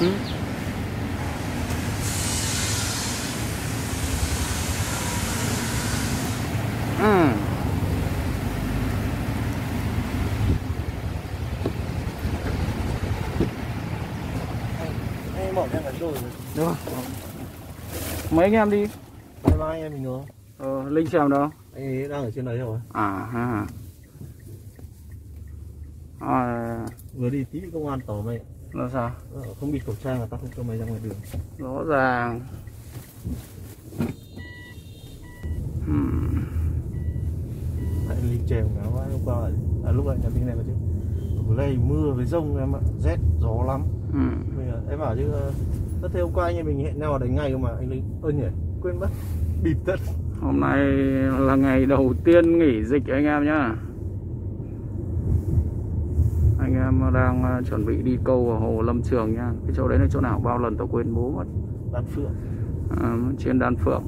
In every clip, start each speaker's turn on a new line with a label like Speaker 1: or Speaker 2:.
Speaker 1: Ừ. Ừ.
Speaker 2: anh bỏ ra cả rồi
Speaker 1: Được. Mấy anh em đi?
Speaker 2: hai ba anh em mình nữa
Speaker 1: Ờ, Linh xem đâu?
Speaker 2: anh ấy đang ở trên đấy rồi
Speaker 1: À ha. À,
Speaker 2: vừa đi tí công an tỏ mày
Speaker 1: là sao?
Speaker 2: Ờ, không bịt khẩu trang là tao không cho mày ra ngoài đường
Speaker 1: Rõ ràng. Hmm.
Speaker 2: lại ly chèo ngáo hôm qua à lúc anh nhà bên này mà chứ vừa nay mưa với rông em ạ rét gió lắm
Speaker 1: Hmm.
Speaker 2: Bây giờ em bảo chứ ờ, tất thế hôm qua anh em mình hẹn nhau ở đánh ngày cơ mà anh linh ơ nhỉ quên mất bịp tất
Speaker 1: Hôm nay là ngày đầu tiên nghỉ dịch anh em nhá. Anh em đang ờ, chuẩn bị đi câu ở hồ Lâm Trường nha. Cái chỗ đấy là chỗ nào bao lần tao quên bố mất.
Speaker 2: đàn phượng
Speaker 1: À, trên đan phượng.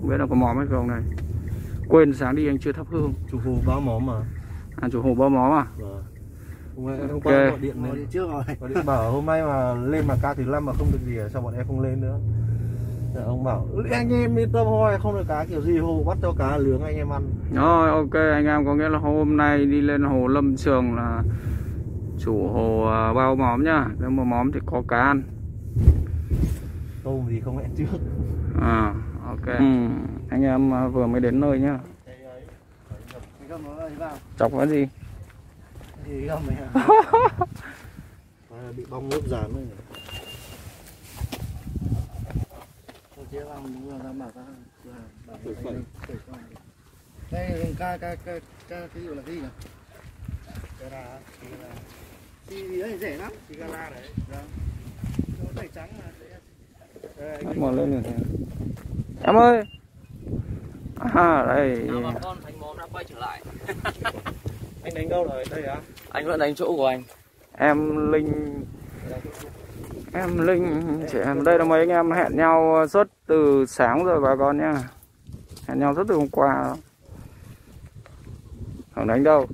Speaker 1: Không biết là có móm hay không này. Quên sáng đi anh chưa thắp hương.
Speaker 2: chủ hồ bao mó mà
Speaker 1: À chủ hồ bao móm à?
Speaker 2: vâng hôm nay hôm
Speaker 1: Ok.
Speaker 2: qua gọi điện
Speaker 3: đi trước rồi
Speaker 2: Có điện bảo hôm nay mà lên mà ca thứ năm mà không được gì à, sao bọn em không lên nữa Dạ, ông bảo "Ừ, anh em yên tâm thôi không được cá kiểu gì hồ bắt cho cá lướng anh em ăn
Speaker 1: Rồi ok anh em có nghĩa là hôm nay đi lên hồ Lâm Trường là chủ hồ à, bao móm nhá. Nếu mà móm thì có cá ăn.
Speaker 2: tôm gì không hẹn trước
Speaker 1: À ok. Ừ, anh em à, vừa mới đến nơi nhá.
Speaker 3: Cái gầm nó ấy vào
Speaker 1: Chọc cái gì?
Speaker 2: Bị bong nước dán rồi
Speaker 3: là. Đây dùng ca ca ca ca cái hiệu là cái gì nhỉ? Thì gì đấy rẻ lắm, thì gara đấy. Vâng. Nó tẩy trắng mà. Đây, anh
Speaker 1: Mở lên rồi. Em ơi. À đây.
Speaker 4: Nào bà con thành móm đã quay trở lại
Speaker 2: anh đánh đâu rồi đây á
Speaker 4: Anh vẫn đánh chỗ của anh
Speaker 1: Em Linh Em Linh chị em đây là mấy anh em hẹn nhau suốt từ sáng rồi bà con nhá. Hẹn nhau suốt từ hôm qua. đó. Không đánh đâu.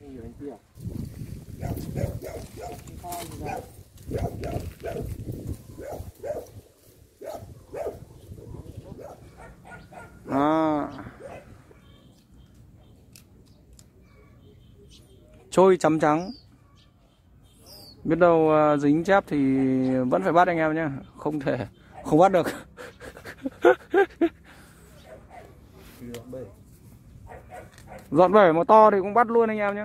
Speaker 2: anh nhiều đánh kia à?
Speaker 1: Đó. Trôi chấm trắng. Biết đâu à, dính chép thì vẫn phải bắt anh em nhé. Không thể, không bắt được.
Speaker 2: Dọn.
Speaker 1: Dọn bể mà to thì cũng bắt luôn anh em nhé.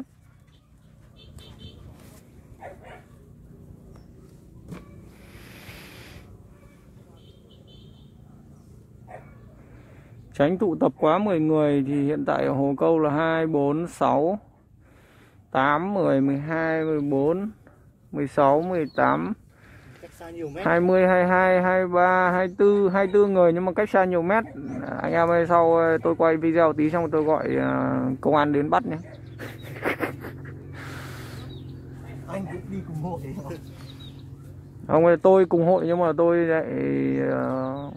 Speaker 1: Tránh tụ tập quá 10 người thì hiện tại ở hồ câu là 2, 4, 6, 8, 10, 12, 14, 16, 18,
Speaker 3: cách xa nhiều mét.
Speaker 1: 20, 22, 23, 24, 24 người nhưng mà cách xa nhiều mét. Anh em ơi sau ờ, tôi quay video tí xong tôi gọi ờ, công an đến bắt nhé.
Speaker 2: anh cũng đi cùng hội
Speaker 1: Không tôi cùng hội nhưng mà tôi lại ờ,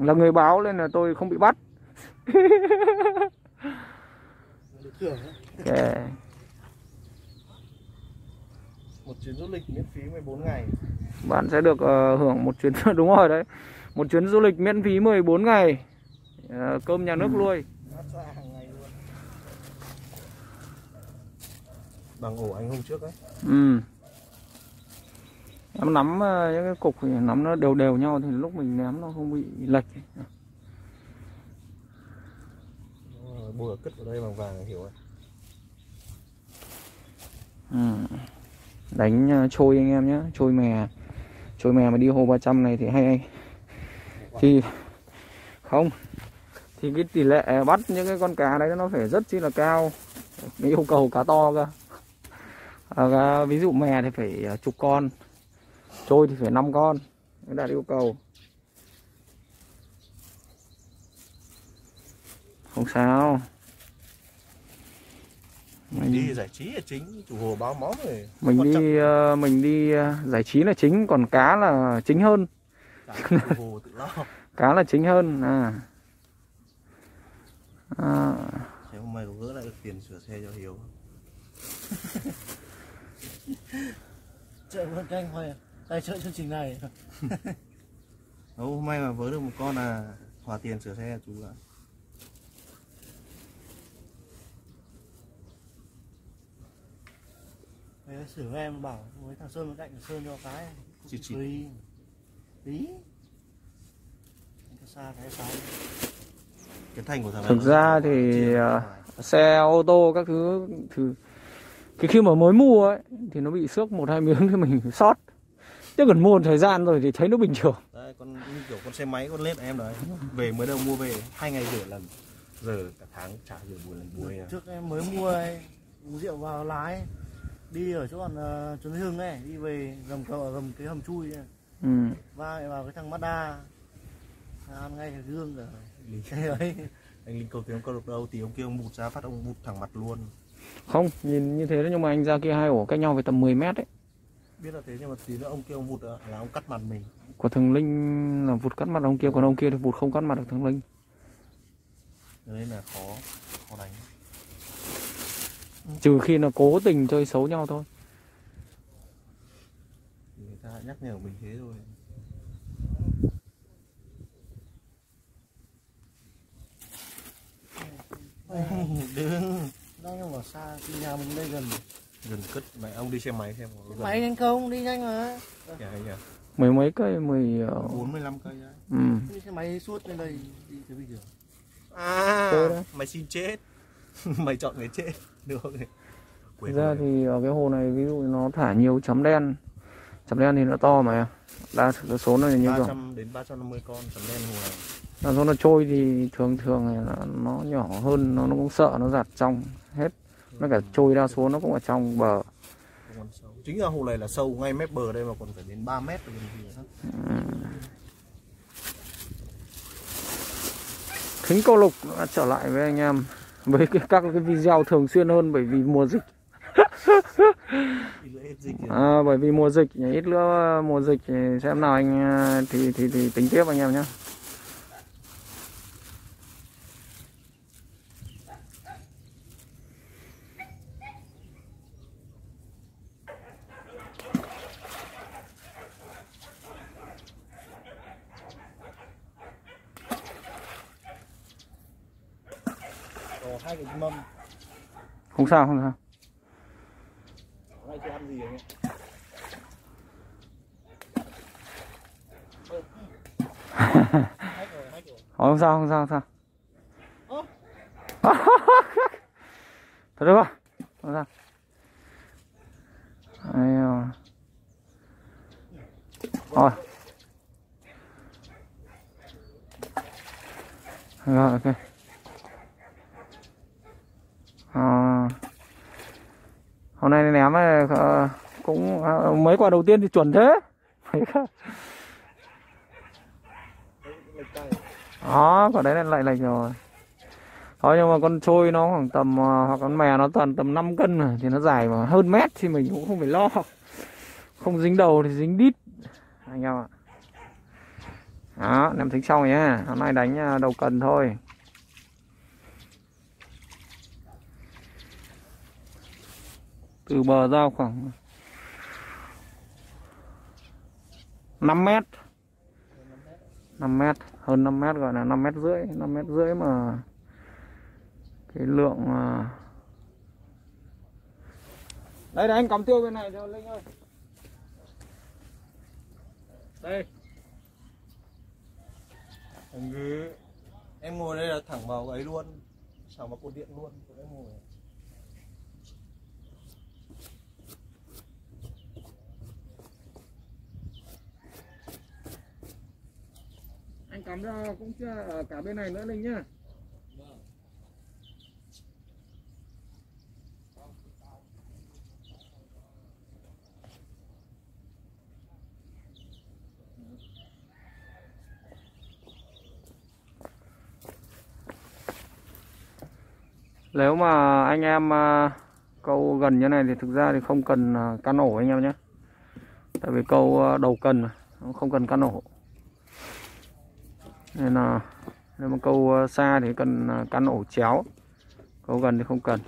Speaker 1: là người báo nên là tôi không bị bắt.
Speaker 3: Được thưởng ấy.
Speaker 1: Ok.
Speaker 2: một chuyến du lịch miễn phí 14 ngày
Speaker 1: Bạn sẽ được ờ, hưởng một chuyến đúng rồi đấy. Một chuyến du lịch miễn phí 14 ngày. Ờ, cơm nhà nước
Speaker 2: ngày luôn bằng ổ anh hôm trước ấy
Speaker 1: Ừ. Em nắm ờ, những cái cục thì nắm nó đều đều nhau thì lúc mình ném nó không bị lệch.
Speaker 2: Ờ, bùa cất vào đây bằng vàng hiểu rồi
Speaker 1: Ừ. Đánh ờ, trôi anh em nhé, trôi mè. Trôi mè mà đi hồ 300 này thì hay hay. Thì không thì cái tỷ lệ bắt những cái con cá đấy nó phải rất chi là cao. Cái yêu cầu cá to cơ. À, ví dụ mè thì phải ờ, chục con. Trôi thì phải 5 con. Đấy là yêu cầu. Không sao.
Speaker 2: mình đi giải trí là chính chủ hồ báo móm rồi.
Speaker 1: mình đi ờ, mình đi ờ, giải trí là chính còn cá là chính hơn.
Speaker 2: Hồ tự lo.
Speaker 1: Cá là chính hơn à, à.
Speaker 2: Thế hôm nay có gỡ lại được tiền sửa xe cho hiếu
Speaker 3: chợ Vân Canh hoài tài trợ chương trình này.
Speaker 2: Đâu, hôm nay mà vớ được một con là hòa tiền sửa xe chú ạ
Speaker 3: Mày xử em bảo với thằng Sơn bên cạnh thằng Sơn cho cái.
Speaker 2: Chỉ chỉ.
Speaker 3: Tí Tí Cái xa cái
Speaker 2: cái thành của thằng này
Speaker 1: Thực ra thì,
Speaker 2: ngoài.
Speaker 1: xe ô tô các thứ thì cái khi mà mới mua ấy thì nó bị xước một hai miếng thì mình sót. Chứ còn mua một thời gian rồi thì thấy nó bình thường.
Speaker 2: Đấy con như kiểu con xe máy con lết em đấy. Về mới đầu mua về hai ngày rửa lần. Giờ cả tháng chả rửa buổi lần buổi à.
Speaker 3: Trước em mới mua ấy, uống rượu vào lái Đi ở chỗ còn uh, Trấn Hưng ấy Đi về gầm cầu gầm cái hầm chui ấy.
Speaker 1: ừ.
Speaker 3: Va lại vào cái thằng Mazda. Ăn ngay cái gương
Speaker 2: Lý-
Speaker 3: Cái ấy
Speaker 2: anh linh cầu tiếng có được đâu thì ông kia ông bụt ra phát ông bụt thẳng mặt luôn.
Speaker 1: Không nhìn như thế đấy nhưng mà anh ra kia hai ổ cách nhau phải tầm 10 mét đấy
Speaker 2: biết là thế nhưng mà tí nữa ông kia ông bụt à, là ông cắt mặt mình.
Speaker 1: Của thằng linh là vụt cắt mặt ông kia còn ông kia thì vụt không cắt mặt được thằng linh.
Speaker 2: Nên là khó khó đánh
Speaker 1: trừ khi là cố tình chơi xấu nhau thôi.
Speaker 2: Người ta nhắc nhở mình thế rồi đừng
Speaker 3: Đang mà xa nhà mình đây gần.
Speaker 2: Gần cất mày ông đi xe máy xem.
Speaker 3: Máy nhanh không? Đi nhanh mà.
Speaker 2: Hay nhỉ
Speaker 1: mười mấy cây mười ờ,
Speaker 2: bốn mươi lăm cây đấy
Speaker 1: ừ.
Speaker 3: Đi xe máy suốt lên đây Đi thế bây giờ
Speaker 2: à. mày xin chết mày chọn cái chết được không? Quên
Speaker 1: ra
Speaker 2: rồi.
Speaker 1: thì ở cái hồ này ví dụ nó thả nhiều chấm đen. Chấm đen thì nó to mà. Đa số nó là như kiểu
Speaker 2: 300 đến 350 con sấm đen hồ này.
Speaker 1: Đa số nó trôi thì thường thường là nó nhỏ hơn nó nó cũng sợ nó giặt trong hết. Nó cả trôi đa số nó cũng ở trong bờ.
Speaker 2: Chính là hồ này là sâu ngay mép bờ đây mà còn phải đến 3 mét rồi nữa.
Speaker 1: Thính câu lục đã trở lại với anh em với các cái video thường xuyên hơn bởi vì mùa dịch. À, bởi vì mùa dịch ít nữa mùa dịch xem nào anh à, thì thì thì tính tiếp anh em nhé
Speaker 2: hai cái mâm.
Speaker 1: Không sao không sao.
Speaker 2: Nay chưa ăn gì anh
Speaker 1: không sao không sao không sao. Thật được không không sao. Ai à. rồi. Rồi ok hôm nay ném ờ, ờ, cũng ờ, mấy quả đầu tiên thì chuẩn thế. Đó, quả đấy là lại lệch rồi. Thôi, nhưng mà con trôi nó khoảng tầm hoặc con mè nó toàn tầm 5 cân mà, thì nó dài mà hơn mét thì mình cũng không phải lo. Không dính đầu thì dính đít. Anh em ạ. Đó, ném thính xong rồi hôm nay đánh đầu cần thôi. Từ bờ ra khoảng 5 mét. 5 mét hơn 5 mét gọi là 5 mét rưỡi 5 mét rưỡi mà cái lượng à... đây đây anh cắm tiêu bên này cho Linh ơi. Đây.
Speaker 2: Em cứ em ngồi đây là thẳng vào ấy luôn thẳng vào cột điện luôn em ngồi
Speaker 1: cắm ra cũng chưa ở cả bên này nữa Linh nhá. Nếu mà anh em à, câu gần như này thì thực ra thì không cần à, cá nổ anh em nhé. Tại vì câu à, đầu cần mà, không cần cá nổ nên là nếu mà câu ờ, xa thì cần ờ, căn ổ chéo. Câu gần thì không cần.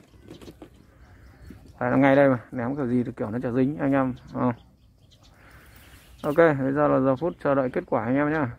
Speaker 1: Phải là ngay đây mà, ném kiểu gì thì kiểu nó chả dính anh em không? ok bây giờ là giờ phút chờ đợi kết quả anh em nhá.